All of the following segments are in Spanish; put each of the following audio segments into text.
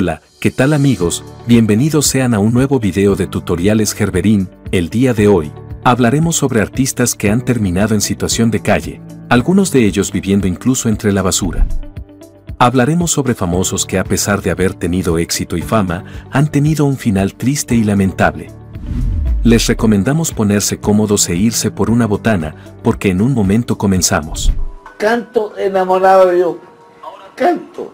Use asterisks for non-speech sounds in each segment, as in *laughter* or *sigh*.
Hola, ¿qué tal amigos? Bienvenidos sean a un nuevo video de tutoriales Gerberín. El día de hoy, hablaremos sobre artistas que han terminado en situación de calle, algunos de ellos viviendo incluso entre la basura. Hablaremos sobre famosos que a pesar de haber tenido éxito y fama, han tenido un final triste y lamentable. Les recomendamos ponerse cómodos e irse por una botana, porque en un momento comenzamos. Canto enamorado yo. Canto.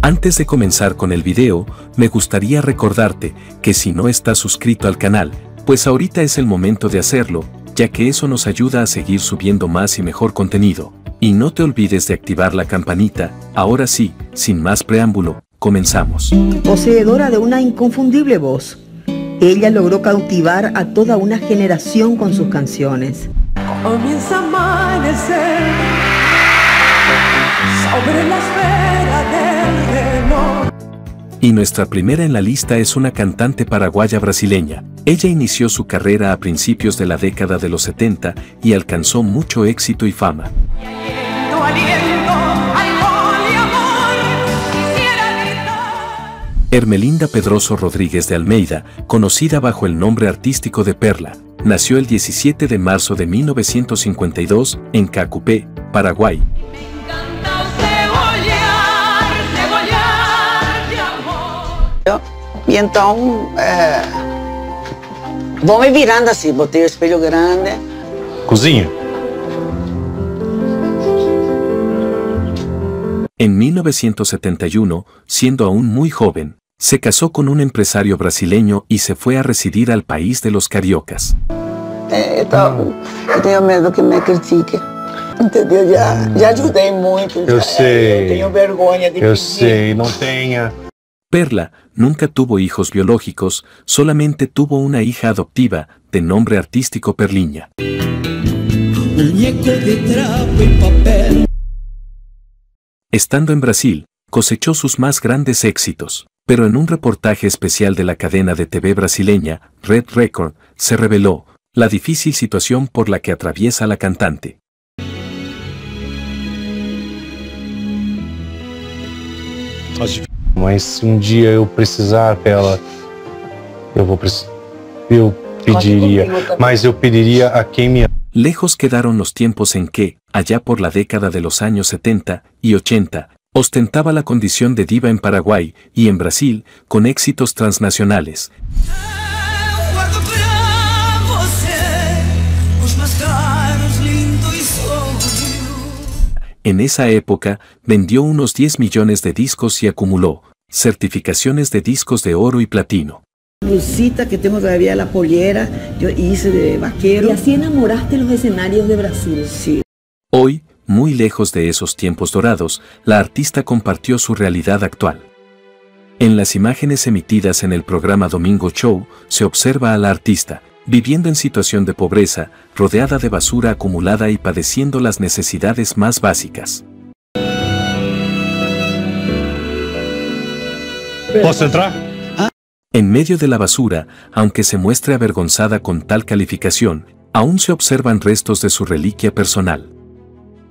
Antes de comenzar con el video, me gustaría recordarte que si no estás suscrito al canal, pues ahorita es el momento de hacerlo, ya que eso nos ayuda a seguir subiendo más y mejor contenido. Y no te olvides de activar la campanita, ahora sí, sin más preámbulo, comenzamos. Poseedora de una inconfundible voz, ella logró cautivar a toda una generación con sus canciones. Comienza a amanecer sobre la esfera del reloj. Y nuestra primera en la lista es una cantante paraguaya brasileña. Ella inició su carrera a principios de la década de los 70 y alcanzó mucho éxito y fama. Hermelinda Pedroso Rodríguez de Almeida, conocida bajo el nombre artístico de Perla, nació el 17 de marzo de 1952 en Cacupé, Paraguay. E então, é, vou me virando assim, botei o espelho grande. Cozinha. En 1971, siendo aún muy joven, se casó con un empresario brasileño y se fue a residir al país de los cariocas. É, então, eu tenho medo que me critique. Entendeu? Já, já ajudei muito. Eu já, sei. Eu tenho vergonha de Eu pedir. sei, não tenha. Perla nunca tuvo hijos biológicos, solamente tuvo una hija adoptiva, de nombre artístico Perliña. Estando en Brasil, cosechó sus más grandes éxitos, pero en un reportaje especial de la cadena de TV brasileña, Red Record, se reveló la difícil situación por la que atraviesa la cantante. Mas se um dia eu precisar dela, eu vou precisar. Eu pediria. Mas eu pediria a quem me. Lejos quedaron los tiempos en que, allá por la década de los años 70 y 80, ostentaba la condición de diva en Paraguay y en Brasil, con éxitos transnacionales. En esa época, vendió unos 10 millones de discos y acumuló certificaciones de discos de oro y platino. Blusita que tengo todavía la pollera, yo hice de vaquero. Y así enamoraste los escenarios de Brasil. Sí. Hoy, muy lejos de esos tiempos dorados, la artista compartió su realidad actual. En las imágenes emitidas en el programa Domingo Show, se observa a la artista, viviendo en situación de pobreza, rodeada de basura acumulada y padeciendo las necesidades más básicas. Entrar? En medio de la basura, aunque se muestre avergonzada con tal calificación, aún se observan restos de su reliquia personal.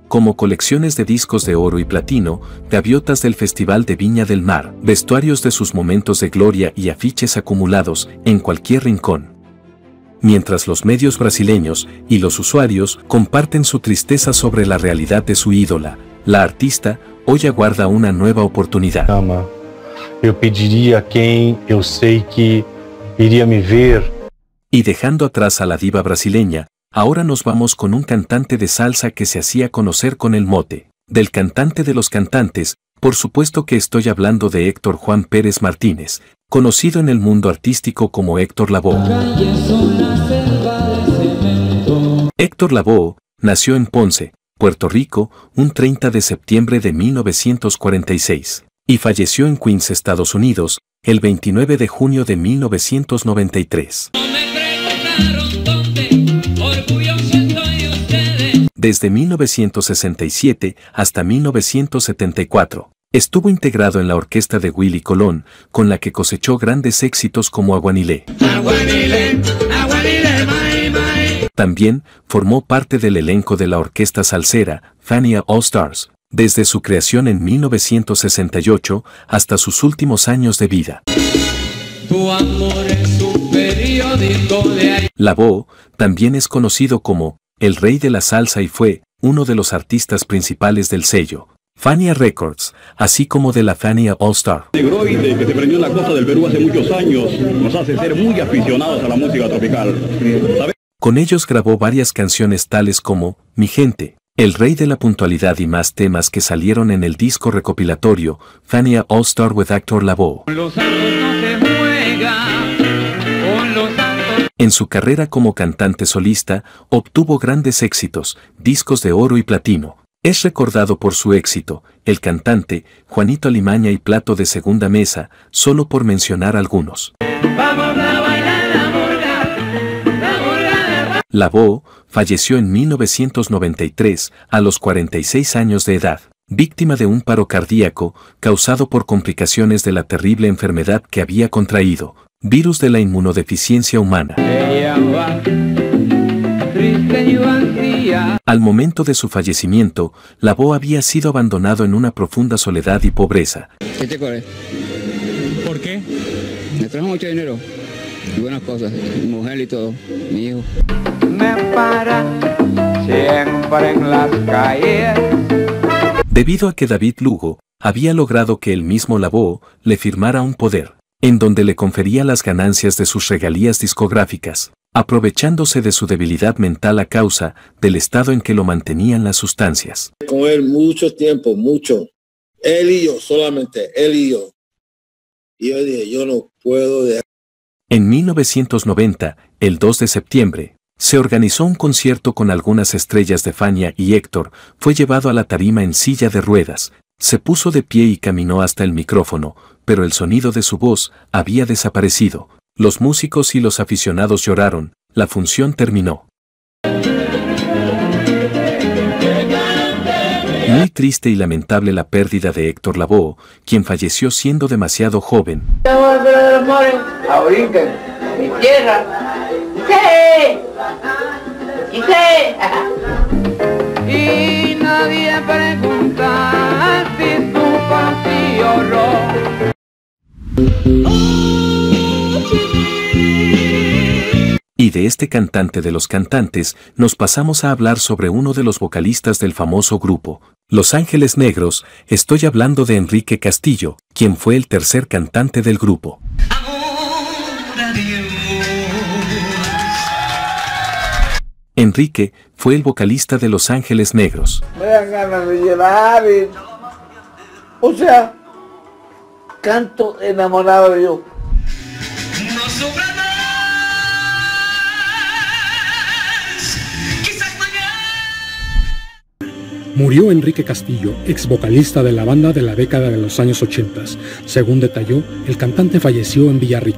Como colecciones de discos de oro y platino, gaviotas del Festival de Viña del Mar, vestuarios de sus momentos de gloria y afiches acumulados en cualquier rincón. Mientras los medios brasileños y los usuarios comparten su tristeza sobre la realidad de su ídola, la artista hoy aguarda una nueva oportunidad. Ama. Eu pediria a quem eu sei que iria me ver. Y dejando atrás a la diva brasileña, ahora nos vamos con un cantante de salsa que se hacía conocer con el mote, del cantante de los cantantes, por supuesto que estoy hablando de Héctor Juan Pérez Martínez, conocido en el mundo artístico como Héctor Lavoe. Héctor Lavoe nació en Ponce, Puerto Rico, un 30 de septiembre de 1946, y falleció en Queens, Estados Unidos, el 29 de junio de 1993. Desde 1967 hasta 1974, estuvo integrado en la orquesta de Willy Colón, con la que cosechó grandes éxitos como Aguanilé. También formó parte del elenco de la orquesta salsera Fania All Stars, desde su creación en 1968 hasta sus últimos años de vida. Tu amor es un periódico de La Bo también es conocido como el rey de la salsa y fue uno de los artistas principales del sello. Fania Records, así como de la Fania All Star. Negroide, que se prendió en la costa del Perú hace muchos años, nos hace ser muy aficionados a la música tropical. ¿Sabe? Con ellos grabó varias canciones tales como Mi Gente, El Rey de la Puntualidad y más temas que salieron en el disco recopilatorio Fania All Star with Actor santos En su carrera como cantante solista, obtuvo grandes éxitos, discos de oro y platino. Es recordado por su éxito, el cantante, Juanito Alimaña y Plato de Segunda Mesa, solo por mencionar algunos. Vamos a bailar la murga, falleció en 1993 a los 46 años de edad, víctima de un paro cardíaco causado por complicaciones de la terrible enfermedad que había contraído, virus de la inmunodeficiencia humana. Al momento de su fallecimiento, Labo había sido abandonado en una profunda soledad y pobreza. ¿Qué te corre? ¿Por qué? Me trajo mucho dinero y buenas cosas, mi mujer y todo, mi hijo. Me para siempre en las calles. Debido a que David Lugo había logrado que el mismo Labo le firmara un poder, en donde le confería las ganancias de sus regalías discográficas, aprovechándose de su debilidad mental a causa del estado en que lo mantenían las sustancias. Con él mucho tiempo, mucho. Él y yo, solamente él y yo. Y yo dije, yo no puedo dejar. En 1990, el 2 de septiembre, se organizó un concierto con algunas estrellas de Fania y Héctor, fue llevado a la tarima en silla de ruedas, se puso de pie y caminó hasta el micrófono, pero el sonido de su voz había desaparecido. Los músicos y los aficionados lloraron, la función terminó. Muy triste y lamentable la pérdida de Héctor Lavoe, quien falleció siendo demasiado joven. A brinquen. Mi tierra. ¡Sí! ¡Y sí! Y nadie pregunta si rojo. Y de este cantante de los cantantes nos pasamos a hablar sobre uno de los vocalistas del famoso grupo, Los Ángeles Negros, estoy hablando de Enrique Castillo, quien fue el tercer cantante del grupo. Enrique fue el vocalista de Los Ángeles Negros. Me dan ganas de llorar. y- O sea, canto enamorado yo. No sobra más. Quizás mañana. Murió Enrique Castillo, ex vocalista de la banda de la década de los años 80. Según detalló, el cantante falleció en Villarrica.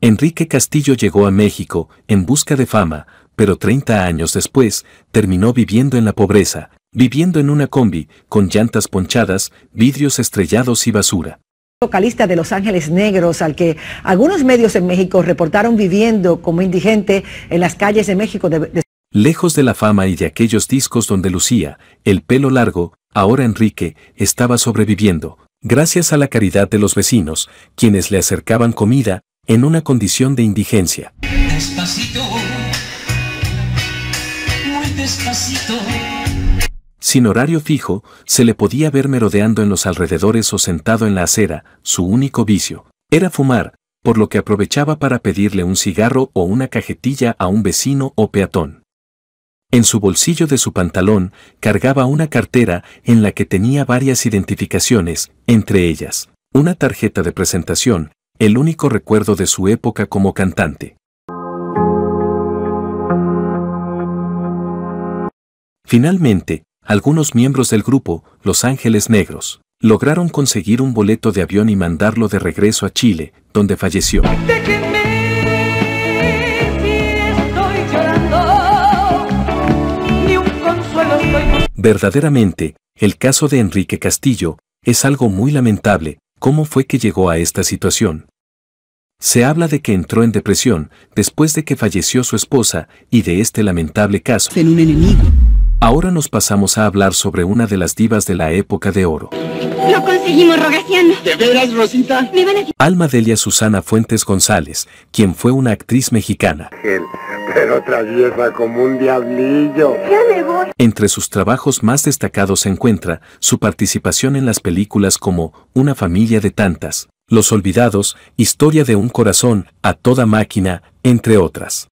Enrique Castillo llegó a México en busca de fama, pero 30 años después terminó viviendo en la pobreza, viviendo en una combi, con llantas ponchadas, vidrios estrellados y basura. vocalista de Los Ángeles Negros, al que algunos medios en México reportaron viviendo como indigente en las calles de México. de- de- Lejos de la fama y de aquellos discos donde lucía el pelo largo, ahora Enrique estaba sobreviviendo, gracias a la caridad de los vecinos, quienes le acercaban comida, en una condición de indigencia. Despacito. Despacito. Sin horario fijo, se le podía ver merodeando en los alrededores o sentado en la acera, su único vicio era fumar, por lo que aprovechaba para pedirle un cigarro o una cajetilla a un vecino o peatón. En su bolsillo de su pantalón cargaba una cartera en la que tenía varias identificaciones, entre ellas, una tarjeta de presentación, el único recuerdo de su época como cantante. Finalmente, algunos miembros del grupo, Los Ángeles Negros, lograron conseguir un boleto de avión y mandarlo de regreso a Chile, donde falleció. Déjenme si estoy llorando. Ni un consuelo estoy Verdaderamente, el caso de Enrique Castillo es algo muy lamentable, cómo fue que llegó a esta situación. Se habla de que entró en depresión después de que falleció su esposa y de este lamentable caso. en un enemigo. Ahora nos pasamos a hablar sobre una de las divas de la época de oro. Lo conseguimos, Rogaciano. ¿De veras, Rosita? Me van a... Alma Delia Susana Fuentes González, quien fue una actriz mexicana. Pero traviesa como un diablillo. Ya me voy. Entre sus trabajos más destacados se encuentra su participación en las películas como Una familia de tantas, Los Olvidados, Historia de un corazón, A toda máquina, entre otras.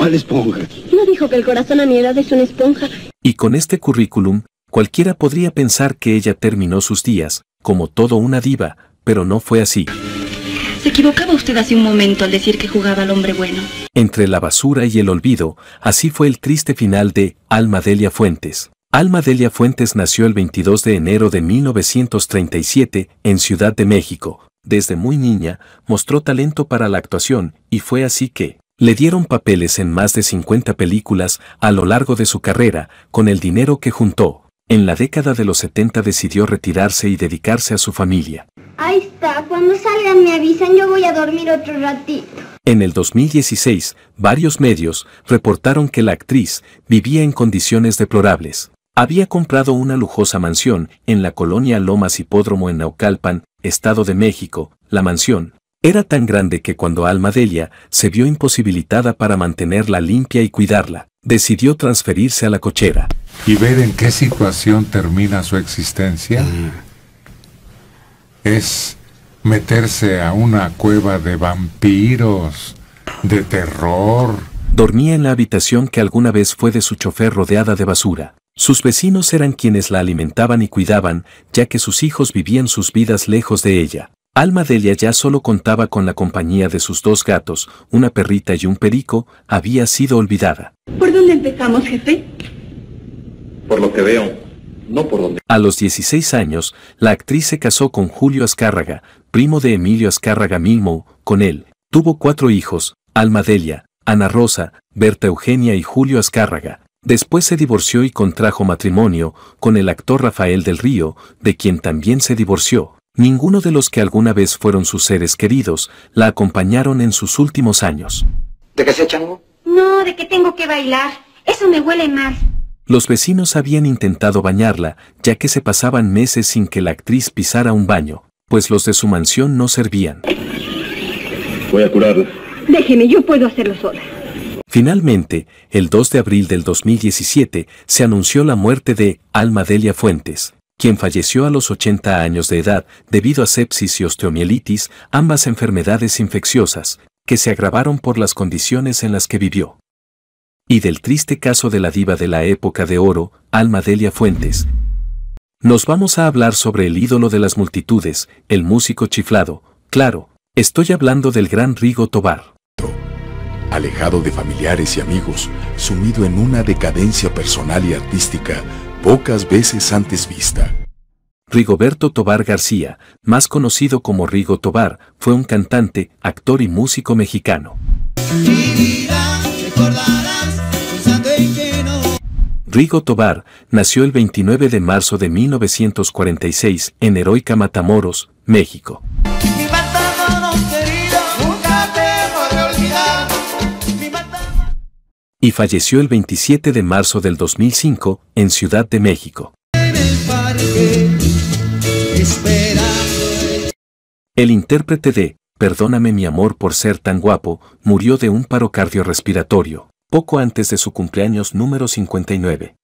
¿Cuál esponja? ¿No dijo que el corazón a mi edad es una esponja? Y con este currículum, cualquiera podría pensar que ella terminó sus días, como todo una diva, pero no fue así. Se equivocaba usted hace un momento al decir que jugaba al hombre bueno. Entre la basura y el olvido, así fue el triste final de Alma Delia Fuentes. Alma Delia Fuentes nació el 22 de enero de 1937 en Ciudad de México. Desde muy niña, mostró talento para la actuación, y fue así que, le dieron papeles en más de 50 películas a lo largo de su carrera, con el dinero que juntó. En la década de los 70 decidió retirarse y dedicarse a su familia. Ahí está, cuando salgan me avisan, yo voy a dormir otro ratito. En el 2016, varios medios reportaron que la actriz vivía en condiciones deplorables. Había comprado una lujosa mansión en la colonia Lomas Hipódromo en Naucalpan, Estado de México. La mansión era tan grande que cuando Alma Delia se vio imposibilitada para mantenerla limpia y cuidarla, decidió transferirse a la cochera. ¿Y ver en qué situación termina su existencia? Es meterse a una cueva de vampiros, de terror. Dormía en la habitación que alguna vez fue de su chofer rodeada de basura. Sus vecinos eran quienes la alimentaban y cuidaban, ya que sus hijos vivían sus vidas lejos de ella. Alma Delia ya solo contaba con la compañía de sus dos gatos, una perrita y un perico, había sido olvidada. ¿Por dónde empezamos, jefe? Por lo que veo, no por donde. A los 16 años, la actriz se casó con Julio Azcárraga, primo de Emilio Azcárraga Milmo, con él. Tuvo cuatro hijos, Alma Delia, Ana Rosa, Berta Eugenia y Julio Azcárraga. Después se divorció y contrajo matrimonio con el actor Rafael del Río, de quien también se divorció. Ninguno de los que alguna vez fueron sus seres queridos la acompañaron en sus últimos años. ¿De qué se chango? No, de que tengo que bailar. Eso me huele mal. Los vecinos habían intentado bañarla, ya que se pasaban meses sin que la actriz pisara un baño, pues los de su mansión no servían. Voy a curarla. Déjeme, yo puedo hacerlo sola. Finalmente, el 2 de abril del 2017, se anunció la muerte de Alma Delia Fuentes, quien falleció a los 80 años de edad debido a sepsis y osteomielitis, ambas enfermedades infecciosas, que se agravaron por las condiciones en las que vivió. Y del triste caso de la diva de la época de oro, Alma Delia Fuentes. Nos vamos a hablar sobre el ídolo de las multitudes, el músico chiflado, claro, estoy hablando del gran Rigo Tobar. Alejado de familiares y amigos, sumido en una decadencia personal y artística pocas veces antes vista. Rigoberto Tobar García, más conocido como Rigo Tobar, fue un cantante, actor y músico mexicano. Rigo Tobar nació el 29 de marzo de 1946 en Heroica Matamoros, México. Y falleció el 27 de marzo del 2005 en Ciudad de México. El intérprete de Perdóname mi amor por ser tan guapo murió de un paro cardiorrespiratorio, poco antes de su cumpleaños número 59.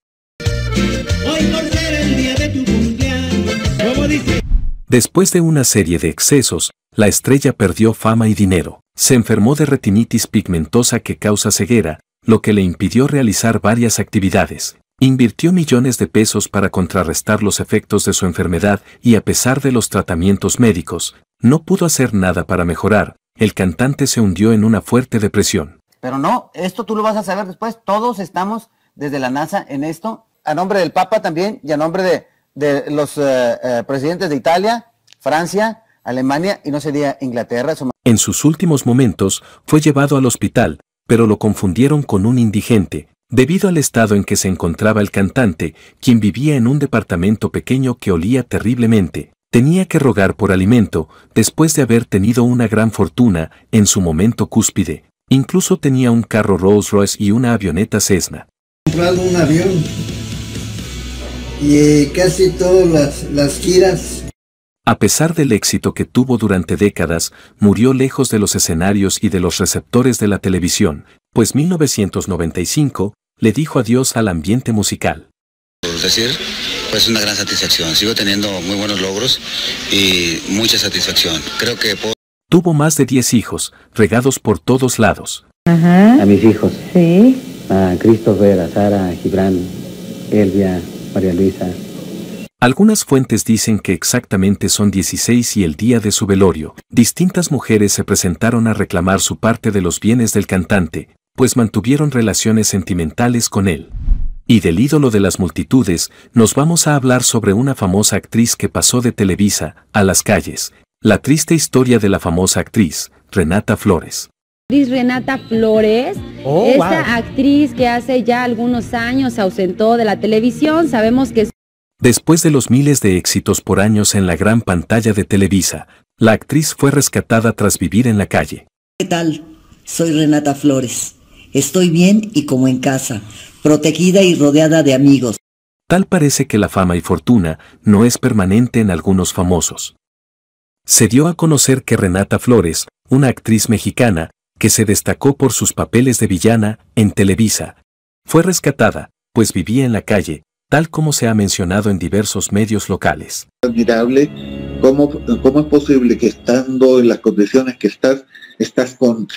Después de una serie de excesos, la estrella perdió fama y dinero. Se enfermó de retinitis pigmentosa que causa ceguera, lo que le impidió realizar varias actividades. Invirtió millones de pesos para contrarrestar los efectos de su enfermedad y a pesar de los tratamientos médicos, no pudo hacer nada para mejorar. El cantante se hundió en una fuerte depresión. Pero no, esto tú lo vas a saber después. Todos estamos desde la NASA en esto, a nombre del Papa también y a nombre de, de los eh, eh, presidentes de Italia, Francia, Alemania y no sería Inglaterra. En sus últimos momentos fue llevado al hospital, pero lo confundieron con un indigente, debido al estado en que se encontraba el cantante, quien vivía en un departamento pequeño que olía terriblemente. Tenía que rogar por alimento, después de haber tenido una gran fortuna en su momento cúspide. Incluso tenía un carro Rolls Royce y una avioneta Cessna. comprado un avión y casi todas las, las giras A pesar del éxito que tuvo durante décadas, murió lejos de los escenarios y de los receptores de la televisión, pues 1995 le dijo adiós al ambiente musical. Es decir, pues una gran satisfacción. Sigo teniendo muy buenos logros y mucha satisfacción. Creo que puedo... Tuvo más de 10 hijos, regados por todos lados. A mis hijos. Sí. A Christopher, a Sara, a Gibran, Elvia, María Luisa. Algunas fuentes dicen que exactamente son 16 y el día de su velorio, distintas mujeres se presentaron a reclamar su parte de los bienes del cantante, pues mantuvieron relaciones sentimentales con él. Y del ídolo de las multitudes, nos vamos a hablar sobre una famosa actriz que pasó de Televisa a las calles, la triste historia de la famosa actriz, Renata Flores. Actriz Renata Flores, Oh, esta wow. actriz que hace ya algunos años se ausentó de la televisión, sabemos que Después de los miles de éxitos por años en la gran pantalla de Televisa, la actriz fue rescatada tras vivir en la calle. ¿Qué tal? Soy Renata Flores. Estoy bien y como en casa, protegida y rodeada de amigos. Tal parece que la fama y fortuna no es permanente en algunos famosos. Se dio a conocer que Renata Flores, una actriz mexicana, que se destacó por sus papeles de villana en Televisa, fue rescatada, pues vivía en la calle, tal como se ha mencionado en diversos medios locales. admirable cómo, cómo es posible que estando en las condiciones que estás, estás con,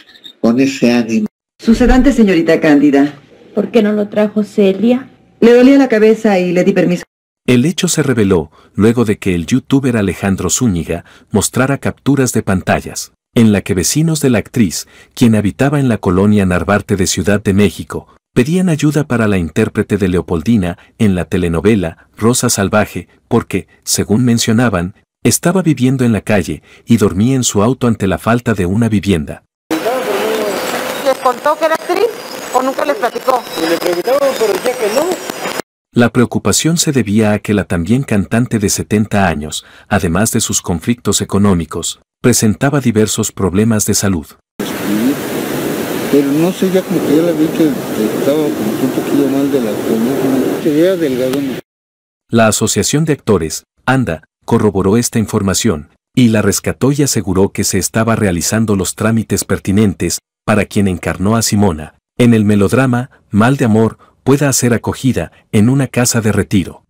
con ese ánimo. Sucedante, señorita Cándida. ¿Por qué no lo trajo Celia? Le dolía la cabeza y le di permiso. El hecho se reveló luego de que el youtuber Alejandro Zúñiga mostrara capturas de pantallas, en la que vecinos de la actriz, quien habitaba en la colonia Narvarte de Ciudad de México, pedían ayuda para la intérprete de Leopoldina en la telenovela Rosa Salvaje, porque, según mencionaban, estaba viviendo en la calle y dormía en su auto ante la falta de una vivienda. ¿Les contó que era actriz o nunca les platicó? Le preguntaron, pero ya que no. La preocupación se debía a que la también cantante de 70 años, además de sus conflictos económicos, presentaba diversos problemas de salud. Pero no sé, ya como que ya la vi que estaba como un poquillo mal de la columna. Sería delgadón. La Asociación de Actores, ANDA, corroboró esta información, y la rescató y aseguró que se estaba realizando los trámites pertinentes para quien encarnó a Simona, en el melodrama Mal de Amor, pueda ser acogida en una casa de retiro.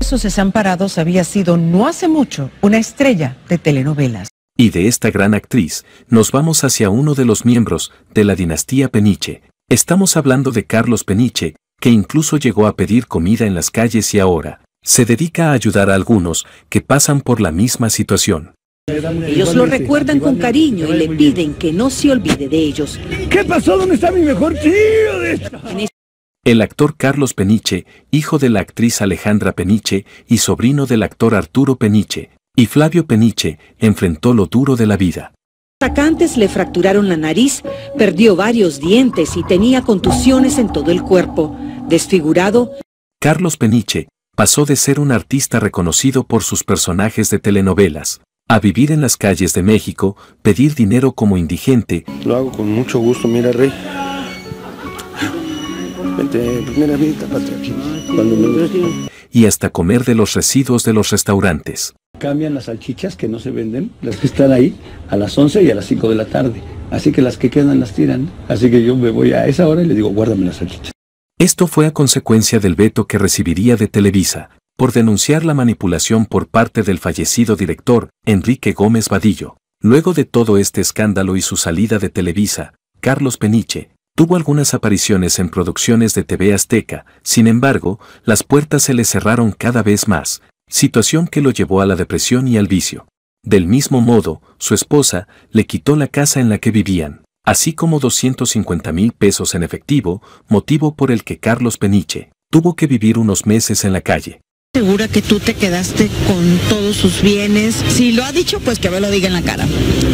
Esos desamparados había sido no hace mucho una estrella de telenovelas. Y de esta gran actriz, nos vamos hacia uno de los miembros de la dinastía Peniche. Estamos hablando de Carlos Peniche, que incluso llegó a pedir comida en las calles y ahora se dedica a ayudar a algunos que pasan por la misma situación. Ellos lo recuerdan con cariño y le piden que no se olvide de ellos. ¿Qué pasó? ¿Dónde está mi mejor tío? El actor Carlos Peniche, hijo de la actriz Alejandra Peniche y sobrino del actor Arturo Peniche, y Flavio Peniche, enfrentó lo duro de la vida. Atacantes le fracturaron la nariz, perdió varios dientes y tenía contusiones en todo el cuerpo. Desfigurado, Carlos Peniche pasó de ser un artista reconocido por sus personajes de telenovelas, a vivir en las calles de México, pedir dinero como indigente, Lo hago con mucho gusto, mira, Rey. Vente, mira, mira, tápate aquí. Cuando me... y hasta comer de los residuos de los restaurantes. Cambian las salchichas que no se venden, las que están ahí, a las 11 y a las 5 de la tarde. Así que las que quedan las tiran. Así que yo me voy a esa hora y le digo, guárdame las salchichas. Esto fue a consecuencia del veto que recibiría de Televisa, por denunciar la manipulación por parte del fallecido director, Enrique Gómez Vadillo. Luego de todo este escándalo y su salida de Televisa, Carlos Peniche tuvo algunas apariciones en producciones de TV Azteca, sin embargo, las puertas se le cerraron cada vez más, situación que lo llevó a la depresión y al vicio. Del mismo modo, su esposa le quitó la casa en la que vivían, así como 250 mil pesos en efectivo, motivo por el que Carlos Peniche tuvo que vivir unos meses en la calle. Segura que tú te quedaste con todos sus bienes. Si lo ha dicho, pues que me lo diga en la cara.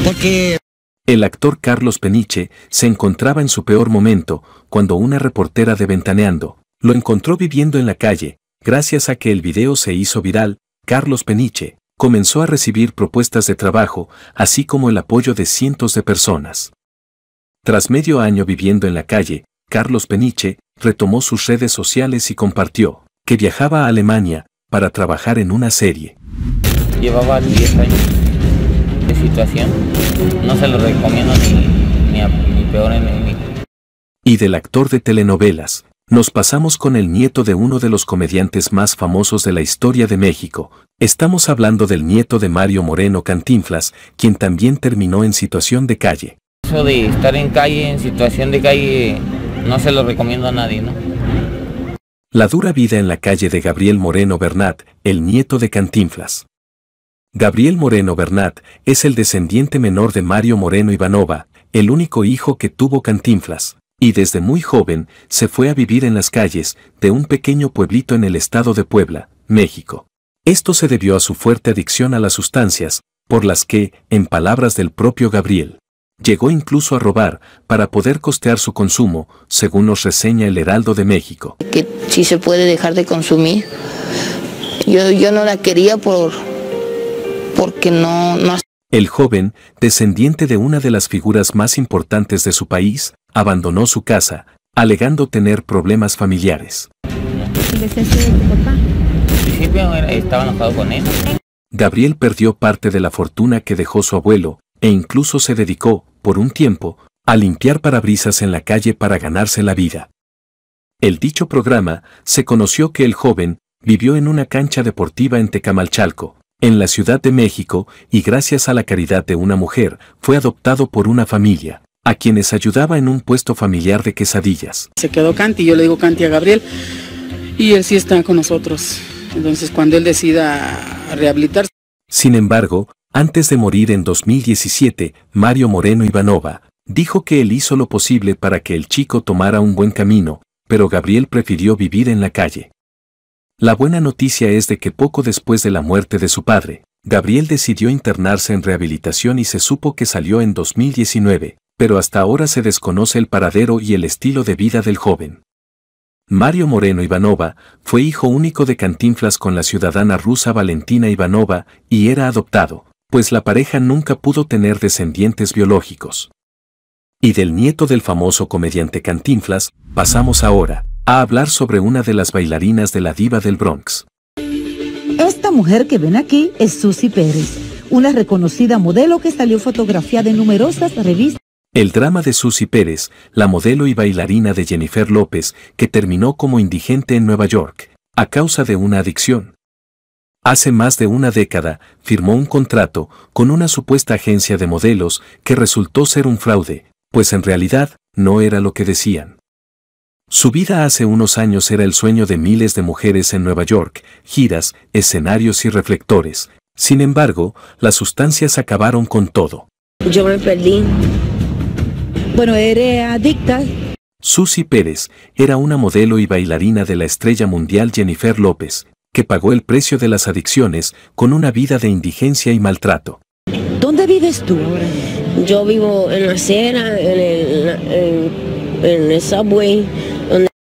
Porque El actor Carlos Peniche se encontraba en su peor momento cuando una reportera de Ventaneando lo encontró viviendo en la calle. Gracias a que el video se hizo viral, Carlos Peniche comenzó a recibir propuestas de trabajo, así como el apoyo de cientos de personas. Tras medio año viviendo en la calle, Carlos Peniche retomó sus redes sociales y compartió que viajaba a Alemania para trabajar en una serie. Llevaba 10 años de situación. No se lo recomiendo ni, ni a mi peor enemigo. Y del actor de telenovelas, nos pasamos con el nieto de uno de los comediantes más famosos de la historia de México. Estamos hablando del nieto de Mario Moreno Cantinflas, quien también terminó en situación de calle. Eso de estar en calle, en situación de calle, no se lo recomiendo a nadie, ¿no? La dura vida en la calle de Gabriel Moreno Bernat, el nieto de Cantinflas. Gabriel Moreno Bernat es el descendiente menor de Mario Moreno Ivanova, el único hijo que tuvo Cantinflas, y desde muy joven se fue a vivir en las calles de un pequeño pueblito en el estado de Puebla, México. Esto se debió a su fuerte adicción a las sustancias, por las que, en palabras del propio Gabriel, llegó incluso a robar para poder costear su consumo, según nos reseña el Heraldo de México. Que si se puede dejar de consumir. Yo, yo no la quería por porque no, no el joven, descendiente de una de las figuras más importantes de su país, abandonó su casa, alegando tener problemas familiares. estaba enojado con él. Gabriel perdió parte de la fortuna que dejó su abuelo, e incluso se dedicó, por un tiempo, a limpiar parabrisas en la calle para ganarse la vida. El dicho programa se conoció que el joven vivió en una cancha deportiva en Tecamalchalco, en la Ciudad de México, y gracias a la caridad de una mujer, fue adoptado por una familia, a quienes ayudaba en un puesto familiar de quesadillas. Se quedó Canti, yo le digo Canti a Gabriel, y él sí está con nosotros. Entonces, cuando él decida rehabilitarse. Sin embargo, antes de morir en 2017, Mario Moreno Ivanova dijo que él hizo lo posible para que el chico tomara un buen camino, pero Gabriel prefirió vivir en la calle. La buena noticia es de que poco después de la muerte de su padre, Gabriel decidió internarse en rehabilitación y se supo que salió en 2019, pero hasta ahora se desconoce el paradero y el estilo de vida del joven. Mario Moreno Ivanova fue hijo único de Cantinflas con la ciudadana rusa Valentina Ivanova y era adoptado, pues la pareja nunca pudo tener descendientes biológicos. Y del nieto del famoso comediante Cantinflas, pasamos ahora, a hablar sobre una de las bailarinas de la diva del Bronx. Esta mujer que ven aquí es Susy Pérez, una reconocida modelo que salió fotografiada en numerosas revistas. El drama de Susy Pérez, la modelo y bailarina de Jennifer López, que terminó como indigente en Nueva York, a causa de una adicción. Hace más de una década, firmó un contrato con una supuesta agencia de modelos que resultó ser un fraude, pues en realidad no era lo que decían. Su vida hace unos años era el sueño de miles de mujeres en Nueva York, giras, escenarios y reflectores. Sin embargo, las sustancias acabaron con todo. Yo me perdí. Bueno, era adicta. Susy Pérez era una modelo y bailarina de la estrella mundial Jennifer López, que pagó el precio de las adicciones con una vida de indigencia y maltrato. ¿Dónde vives tú ahora? Yo vivo en la acera, en el, en, en el subway,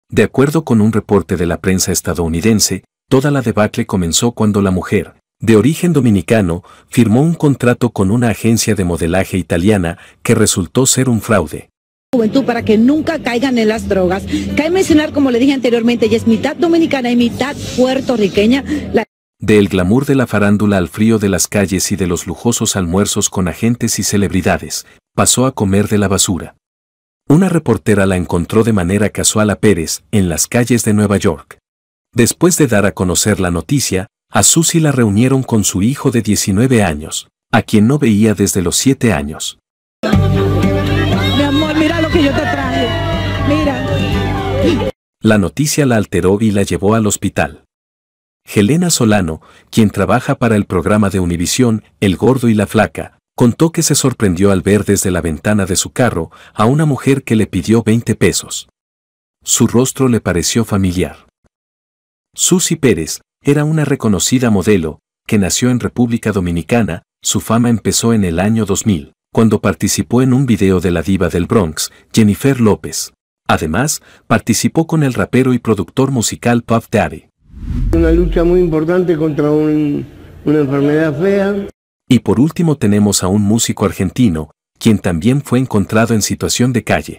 de acuerdo con un reporte de la prensa estadounidense, toda la debacle comenzó cuando la mujer, de origen dominicano, firmó un contrato con una agencia de modelaje italiana que resultó ser un fraude. Juventud para que nunca caigan en las drogas. Cabe mencionar, como le dije anteriormente, ella es mitad dominicana y mitad puertorriqueña. Del glamour de la farándula al frío de las calles y de los lujosos almuerzos con agentes y celebridades, pasó a comer de la basura. Una reportera la encontró de manera casual a Pérez en las calles de Nueva York. Después de dar a conocer la noticia, a Susie la reunieron con su hijo de 19 años, a quien no veía desde los 7 años. Mi amor, mira lo que yo te traje. Mira. La noticia la alteró y la llevó al hospital. Helena Solano, quien trabaja para el programa de Univisión, El Gordo y la Flaca, contó que se sorprendió al ver desde la ventana de su carro a una mujer que le pidió 20 pesos. Su rostro le pareció familiar. Susy Pérez era una reconocida modelo, que nació en República Dominicana, su fama empezó en el año 2000, cuando participó en un video de la diva del Bronx, Jennifer López. Además, participó con el rapero y productor musical Puff Daddy. Una lucha muy importante contra una enfermedad fea. Y por último tenemos a un músico argentino, quien también fue encontrado en situación de calle.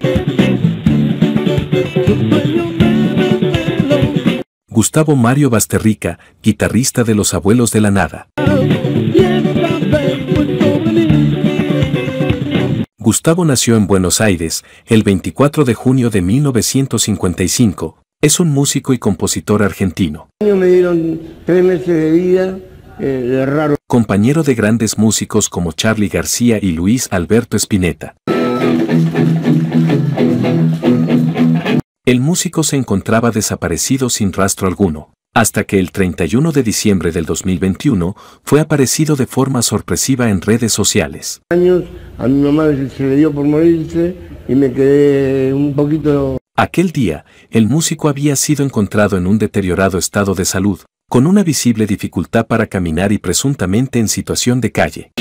Gustavo Mario Basterrica, guitarrista de Los Abuelos de la Nada. Gustavo nació en Buenos Aires el 24 de junio de 1955. Es un músico y compositor argentino. Me dieron tres meses de vida, eh, raro. Compañero de grandes músicos como Charlie García y Luis Alberto Spinetta. El músico se encontraba desaparecido sin rastro alguno, hasta que el 31 de diciembre del 2021 fue aparecido de forma sorpresiva en redes sociales. años, a mi mamá se le dio por morirse y me quedé un poquito... Aquel día, el músico había sido encontrado en un deteriorado estado de salud, con una visible dificultad para caminar y presuntamente en situación de calle.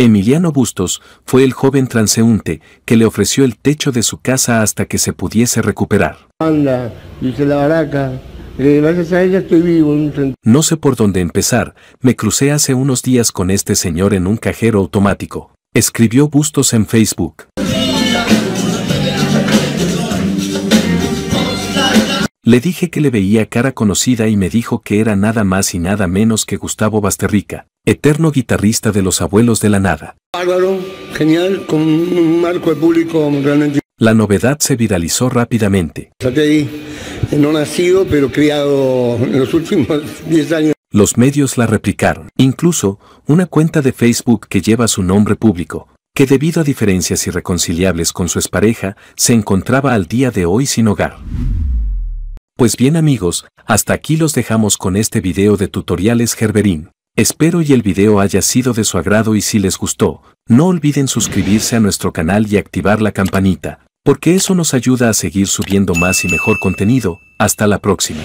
Emiliano Bustos fue el joven transeúnte que le ofreció el techo de su casa hasta que se pudiese recuperar. Anda, dice la baraca, eh, gracias a ella estoy vivo. No sé por dónde empezar, me crucé hace unos días con este señor en un cajero automático. Escribió Bustos en Facebook. Le dije que le veía cara conocida y me dijo que era nada más y nada menos que Gustavo Basterrica, eterno guitarrista de los abuelos de la nada. Bárbaro, genial, con un marco de público realmente... La novedad se viralizó rápidamente. No nacido, pero criado en los últimos *laughs* 10 años. Los medios la replicaron. Incluso, una cuenta de Facebook que lleva su nombre público, que debido a diferencias irreconciliables con su expareja, se encontraba al día de hoy sin hogar. Pues bien amigos, hasta aquí los dejamos con este video de tutoriales Gerberín. Espero y el video haya sido de su agrado y si les gustó, no olviden suscribirse a nuestro canal y activar la campanita, porque eso nos ayuda a seguir subiendo más y mejor contenido. Hasta la próxima.